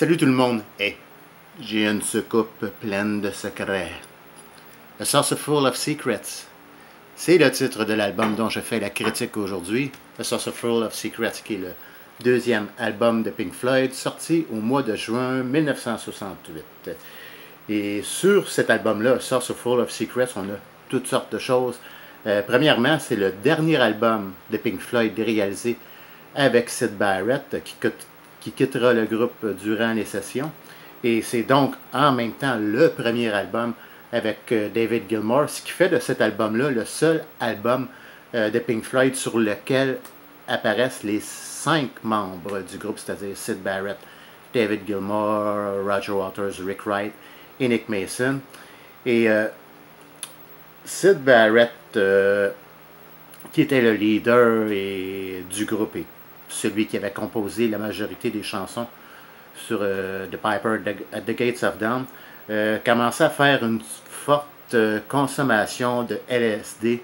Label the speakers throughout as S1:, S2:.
S1: Salut tout le monde. Hey, j'ai une soucoupe pleine de secrets. A Saucer Full of Secrets. C'est le titre de l'album dont je fais la critique aujourd'hui. A Saucer Full of Secrets, qui est le deuxième album de Pink Floyd, sorti au mois de juin 1968. Et sur cet album-là, A Saucer Full of Secrets, on a toutes sortes de choses. Euh, premièrement, c'est le dernier album de Pink Floyd réalisé avec Sid Barrett, qui, qui quittera le groupe durant les sessions. Et c'est donc en même temps le premier album avec euh, David Gilmour, ce qui fait de cet album-là le seul album euh, de Pink Floyd sur lequel apparaissent les cinq membres du groupe, c'est-à-dire Sid Barrett, David Gilmour, Roger Waters, Rick Wright et Nick Mason. Et euh, Sid Barrett, qui était le leader du groupe celui qui avait composé la majorité des chansons sur euh, The Piper at the Gates of Dawn, euh, commençait à faire une forte euh, consommation de LSD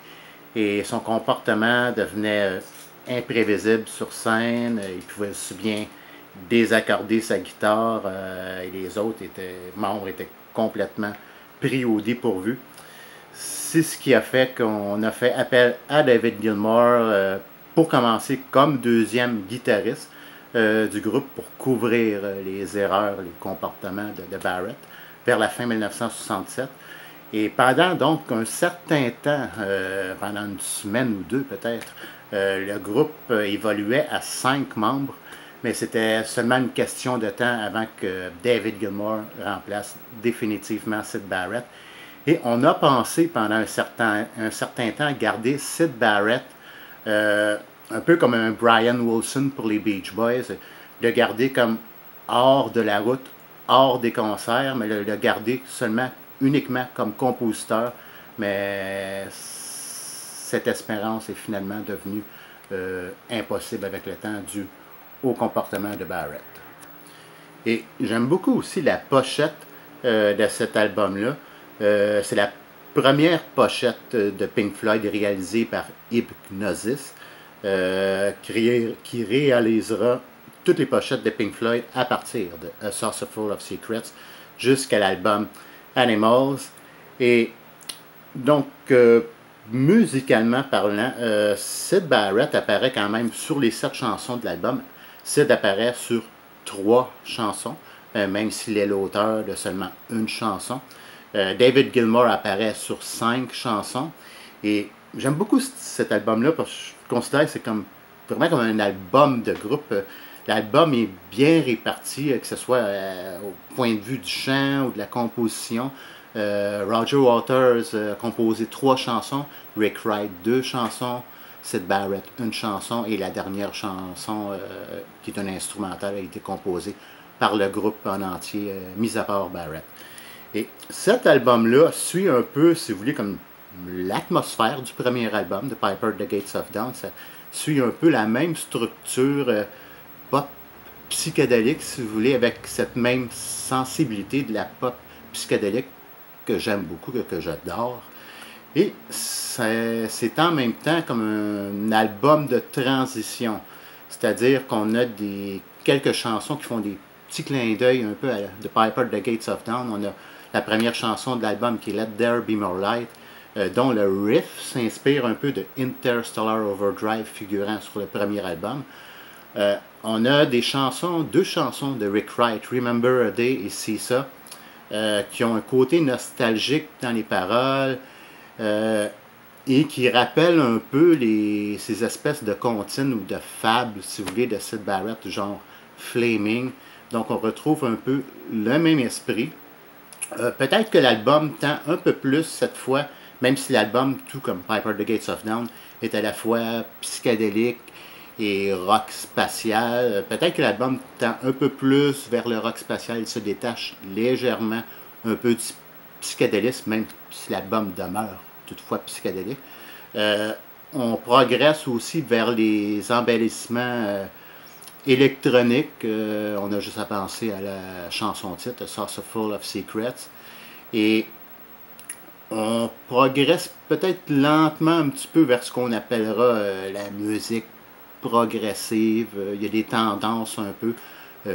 S1: et son comportement devenait imprévisible sur scène. Il pouvait aussi bien désaccorder sa guitare et les autres membres étaient complètement pris au dépourvu. C'est ce qui a fait qu'on a fait appel à David Gilmour pour commencer comme deuxième guitariste euh, du groupe pour couvrir euh, les erreurs, les comportements de, Barrett vers la fin 1967. Et pendant donc un certain temps, euh, pendant une semaine ou deux peut-être, le groupe évoluait à cinq membres, mais c'était seulement une question de temps avant que David Gilmour remplace définitivement Sid Barrett. Et on a pensé pendant un certain, un certain temps garder Sid Barrett euh, un peu comme un Brian Wilson pour les Beach Boys, de garder comme hors de la route, hors des concerts, mais le, garder seulement, uniquement comme compositeur. Mais cette espérance est finalement devenue euh, impossible avec le temps dû au comportement de Barrett. Et j'aime beaucoup aussi la pochette euh, de cet album-là. C'est la première pochette de Pink Floyd réalisée par Hypnosis, euh, qui, réalisera toutes les pochettes de Pink Floyd à partir de A Full of Secrets jusqu'à l'album Animals. Et donc, euh, musicalement parlant, euh, Sid Barrett apparaît quand même sur les sept chansons de l'album. Sid apparaît sur trois chansons, même s'il est l'auteur de seulement une chanson. Euh, David Gilmour apparaît sur cinq chansons. Et j'aime beaucoup cet album-là parce que je considère que c'est comme, vraiment comme un album de groupe. L'album est bien réparti, euh, que ce soit euh, au point de vue du chant ou de la composition. Roger Waters a composé trois chansons, Rick Wright deux chansons, Sid Barrett une chanson et la dernière chanson, qui est un instrumental, a été composée par le groupe en entier, mis à part Barrett. Et cet album-là suit un peu, si vous voulez, comme l'atmosphère du premier album, de Piper The Gates of Dawn. Ça suit un peu la même structure euh, pop psychédélique, si vous voulez, avec cette même sensibilité de la pop psychédélique que j'aime beaucoup, que, que j'adore. Et c'est en même temps comme un, album de transition. C'est-à-dire qu'on a des, quelques chansons qui font des petits clins d'œil un peu à The Piper The Gates of Dawn. On a la première chanson de l'album qui est Let There Be More Light, euh, dont le riff s'inspire un peu de Interstellar Overdrive figurant sur le premier album. Euh, on a des chansons, deux chansons de Rick Wright, Remember a Day et See Ça, euh, qui ont un côté nostalgique dans les paroles et qui rappellent un peu les, ces espèces de comptines ou de fables, si vous voulez, de Sid Barrett, genre Flaming. Donc on retrouve un peu le même esprit. Euh, peut-être que l'album tend un peu plus cette fois, même si l'album, tout comme Piper the Gates of Dawn, est à la fois psychédélique et rock spatial. Euh, peut-être que l'album tend un peu plus vers le rock spatial, il se détache légèrement un peu du psychédélisme, même si l'album demeure toutefois psychédélique. Euh, on progresse aussi vers les embellissements électronique. Euh, on a juste à penser à la chanson titre, Saucer Full of Secrets. Et on progresse peut-être lentement un petit peu vers ce qu'on appellera euh, la musique progressive. Il y a des tendances un peu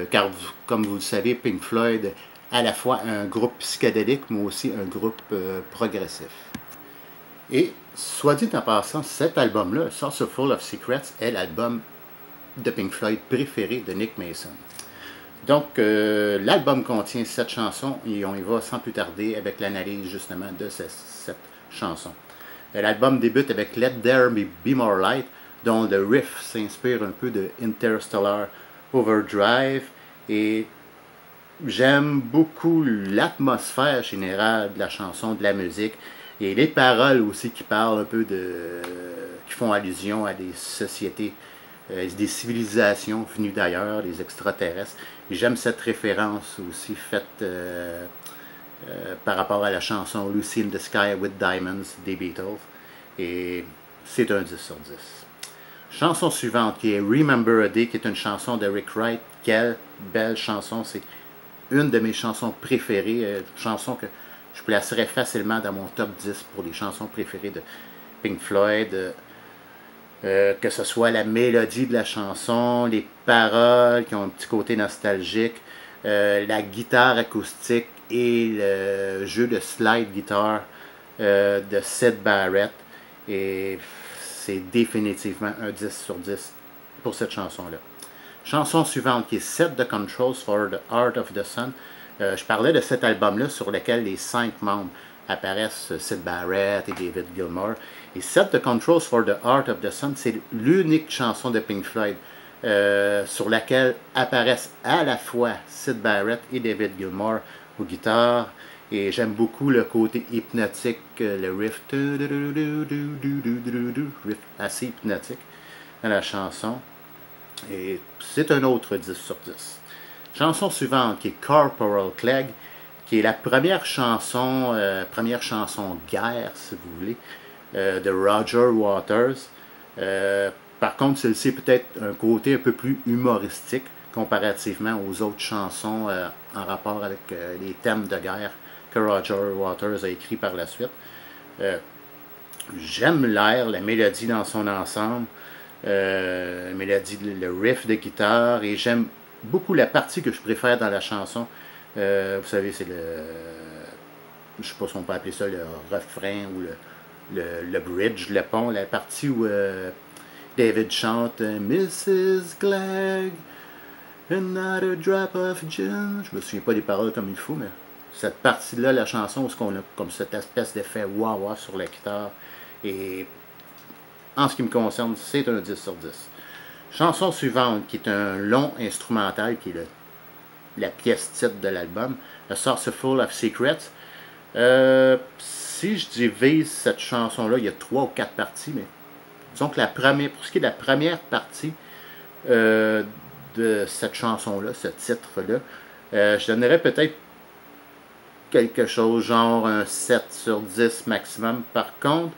S1: car comme vous le savez, Pink Floyd à la fois un groupe psychédélique, mais aussi un groupe progressif. Et, soit dit en passant, cet album-là, Full of Secrets, est l'album de Pink Floyd préféré de Nick Mason. Donc, euh, l'album contient sept chansons et on y va sans plus tarder avec l'analyse justement de ces sept chansons. L'album débute avec Let There Be More Light, dont le riff s'inspire un peu de Interstellar Overdrive et j'aime beaucoup l'atmosphère générale de la chanson, de la musique et les paroles aussi qui parlent un peu de. qui font allusion à des sociétés euh, des civilisations venues d'ailleurs, des extraterrestres. J'aime cette référence aussi faite euh, euh, par rapport à la chanson Lucy in the Sky with Diamonds des Beatles. Et c'est un 10 sur 10. Chanson suivante qui est Remember a Day, qui est une chanson de Rick Wright. Quelle belle chanson! C'est une de mes chansons préférées, chanson que je placerais facilement dans mon top 10 pour les chansons préférées de Pink Floyd. Euh, que ce soit la mélodie de la chanson, les paroles qui ont un petit côté nostalgique, euh, la guitare acoustique et le jeu de slide guitar euh, de Sid Barrett. Et c'est définitivement un 10 sur 10 pour cette chanson-là. Chanson suivante qui est Set the Controls for the Art of the Sun. je parlais de cet album-là sur lequel les cinq membres apparaissent Sid Barrett et David Gilmour. Et Set the Controls for the Art of the Sun, c'est l'unique chanson de Pink Floyd euh, sur laquelle apparaissent à la fois Sid Barrett et David Gilmour aux guitares. Et j'aime beaucoup le côté hypnotique, euh, le riff, assez hypnotique dans la chanson. Et c'est un autre 10 sur 10. Chanson suivante qui est Corporal Clegg qui est la première chanson, euh, première chanson guerre, si vous voulez, euh, de Roger Waters. Euh, par contre, celle-ci est peut-être un côté un peu plus humoristique comparativement aux autres chansons en rapport avec les thèmes de guerre que Roger Waters a écrit par la suite. J'aime l'air, la mélodie dans son ensemble, la mélodie, le riff de guitare, et j'aime beaucoup la partie que je préfère dans la chanson, euh, vous savez, c'est le. Je sais pas si on peut appeler ça le refrain ou le, le, bridge, le pont, la partie où euh, David chante euh, Mrs. Clegg, another drop of gin. Je me souviens pas des paroles comme il faut, mais cette partie-là, la chanson, où on a comme cette espèce d'effet wah-wah sur la guitare. Et en ce qui me concerne, c'est un 10 sur 10. Chanson suivante, qui est un long instrumental, qui est le la pièce titre de l'album, A Source Full of Secrets. Euh, si je divise cette chanson-là, il y a trois ou quatre parties, mais disons que la première, pour ce qui est de la première partie euh, de cette chanson-là, ce titre-là, euh, je donnerais peut-être quelque chose genre un 7 sur 10 maximum. Par contre,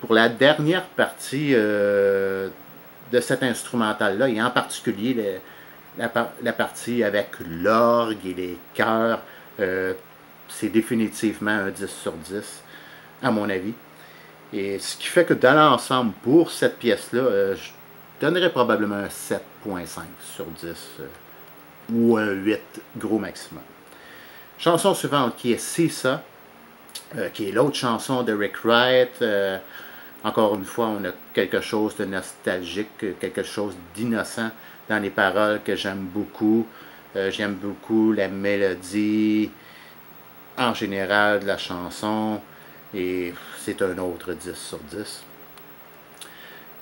S1: pour la dernière partie de cet instrumental-là, et en particulier la, partie avec l'orgue et les chœurs, euh, c'est définitivement un 10 sur 10, à mon avis. Et ce qui fait que dans l'ensemble, pour cette pièce-là, euh, je donnerais probablement un 7.5 sur 10 euh, ou un 8 gros maximum. Chanson suivante qui est C'est ça, qui est l'autre chanson de Rick Wright. encore une fois, on a quelque chose de nostalgique, quelque chose d'innocent dans les paroles que j'aime beaucoup. Euh, j'aime beaucoup la mélodie en général de la chanson et c'est un autre 10 sur 10.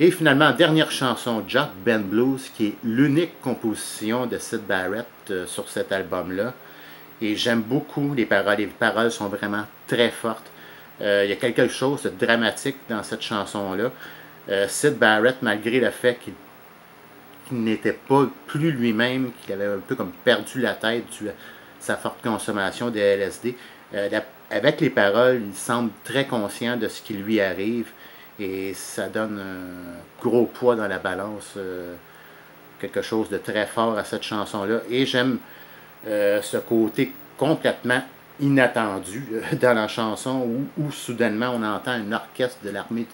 S1: Et finalement, dernière chanson, Jack Ben Blues, qui est l'unique composition de Sid Barrett euh, sur cet album-là. Et j'aime beaucoup les paroles. Les paroles sont vraiment très fortes. Euh, il y a quelque chose de dramatique dans cette chanson-là. Sid Barrett, malgré le fait qu'il qu'il n'était pas plus lui-même, qu'il avait un peu comme perdu la tête dû à sa forte consommation de LSD. Euh, avec les paroles, il semble très conscient de ce qui lui arrive et ça donne un gros poids dans la balance, euh, quelque chose de très fort à cette chanson-là. Et j'aime euh, ce côté complètement inattendu dans la chanson où, soudainement on entend un orchestre de l'armée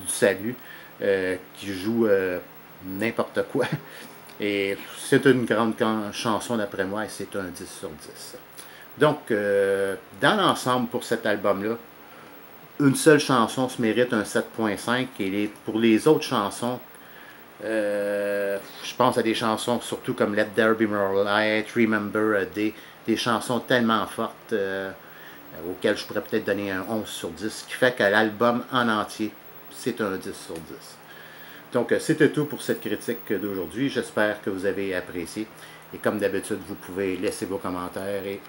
S1: du salut qui joue n'importe quoi. Et c'est une grande chanson d'après moi et c'est un 10 sur 10. Donc, euh, dans l'ensemble pour cet album-là, une seule chanson se mérite un 7.5 et pour les autres chansons, euh, je pense à des chansons surtout comme Let There Be More Light, Remember a Day, des chansons tellement fortes euh, auxquelles je pourrais peut-être donner un 11 sur 10, ce qui fait que l'album en entier, c'est un 10 sur 10. Donc, c'était tout pour cette critique d'aujourd'hui. J'espère que vous avez apprécié. Et comme d'habitude, vous pouvez laisser vos commentaires et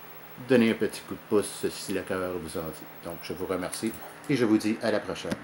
S1: donner un petit coup de pouce si le cœur vous en dit. Donc, je vous remercie et je vous dis à la prochaine.